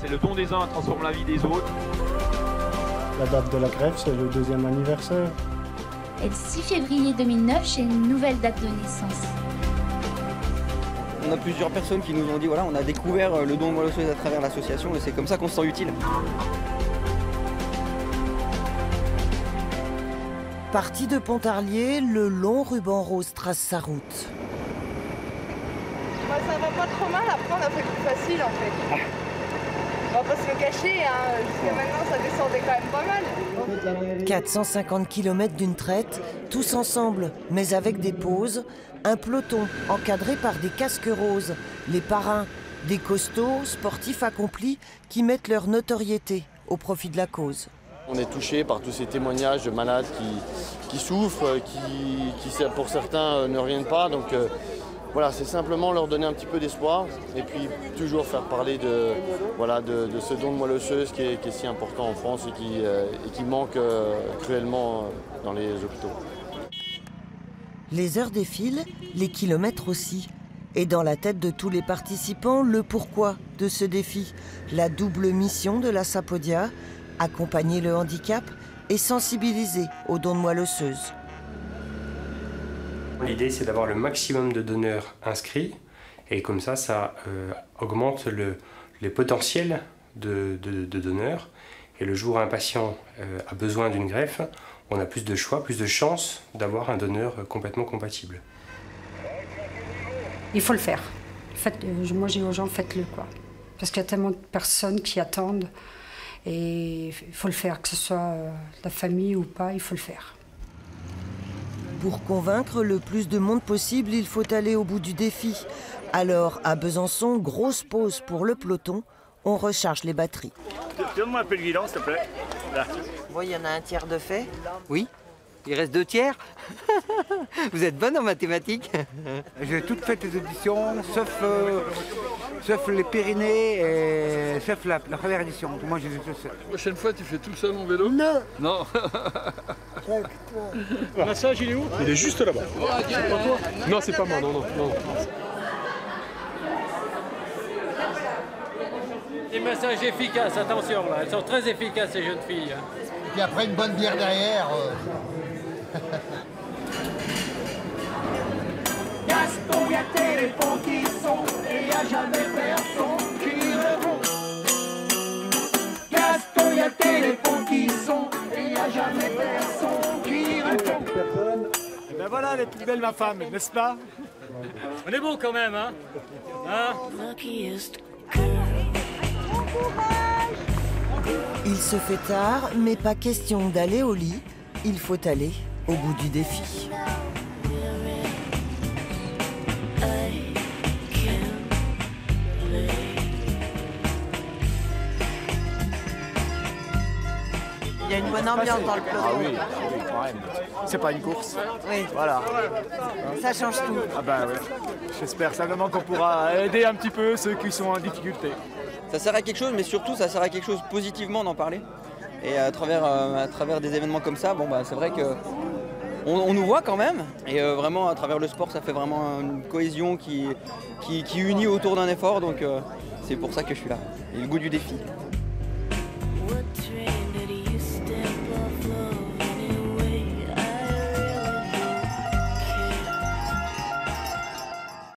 C'est le don des uns transforme la vie des autres. La date de la grève, c'est le deuxième anniversaire. Et le 6 février 2009, j'ai une nouvelle date de naissance. On a plusieurs personnes qui nous ont dit voilà, on a découvert le don de moelle osseuse à travers l'association et c'est comme ça qu'on se sent utile. Parti de Pontarlier, le long ruban rose trace sa route. Bah, ça va pas trop mal, après on a fait plus facile en fait. On va pas se le cacher, hein. jusqu'à maintenant ça descendait quand même pas mal. 450 km d'une traite, tous ensemble, mais avec des pauses. Un peloton encadré par des casques roses, les parrains, des costauds, sportifs accomplis qui mettent leur notoriété au profit de la cause. On est touché par tous ces témoignages de malades qui, souffrent, qui, pour certains ne reviennent pas. Donc voilà, c'est simplement leur donner un petit peu d'espoir et puis toujours faire parler de, voilà, de, ce don de moelle osseuse qui est, si important en France et qui, qui manque cruellement dans les hôpitaux. Les heures défilent, les kilomètres aussi. Et dans la tête de tous les participants, le pourquoi de ce défi, la double mission de la Sapodia, accompagner le handicap et sensibiliser aux dons de moelle osseuse. L'idée, c'est d'avoir le maximum de donneurs inscrits, et comme ça, ça euh, augmente le, les potentiels de, donneurs. Et le jour où un patient euh, a besoin d'une greffe, on a plus de choix, plus de chances d'avoir un donneur complètement compatible. Il faut le faire. Faites, euh, moi, j'ai aux gens, faites-le, quoi. Parce qu'il y a tellement de personnes qui attendent, et il faut le faire, que ce soit la famille ou pas, il faut le faire. Pour convaincre le plus de monde possible, il faut aller au bout du défi. Alors, à Besançon, grosse pause pour le peloton. On recharge les batteries. Donne-moi un peu le guidon, s'il te plaît. Là. Bon, il y en a un tiers de fait Oui. Il reste deux tiers Vous êtes bonne en mathématiques? J'ai toutes fait les auditions, sauf, euh, sauf les Pyrénées et sauf la, première édition. Moi, j'ai fait tout seul. La prochaine fois, tu fais tout seul mon vélo? Non Non Le massage, il est où? Il est juste là-bas. Non, c'est pas moi, non, non. non. Les massages efficaces, attention là, elles sont très efficaces ces jeunes filles. Et puis après une bonne bière derrière. Euh... Les plus belles ma femme, n'est-ce pas? On est beau quand même, hein, hein? Il se fait tard, mais pas question d'aller au lit. Il faut aller au bout du défi. Il y a une bonne ambiance dans le peloton. Ah oui, quand même. C'est pas une course. Oui. Voilà. Ça change tout. Ah bah oui. J'espère simplement qu'on pourra aider un petit peu ceux qui sont en difficulté. Ça sert à quelque chose, mais surtout ça sert à quelque chose positivement d'en parler. Et à travers, à travers des événements comme ça, bon bah c'est vrai que on, nous voit quand même. Et vraiment à travers le sport, ça fait vraiment une cohésion qui, qui, unit autour d'un effort. Donc c'est pour ça que je suis là. Et le goût du défi.